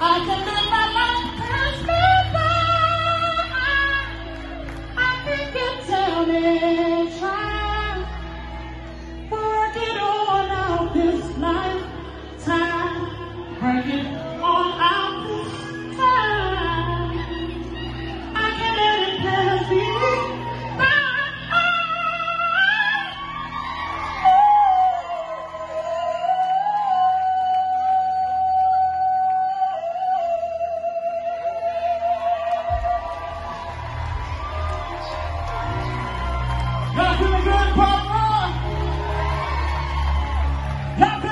I can Have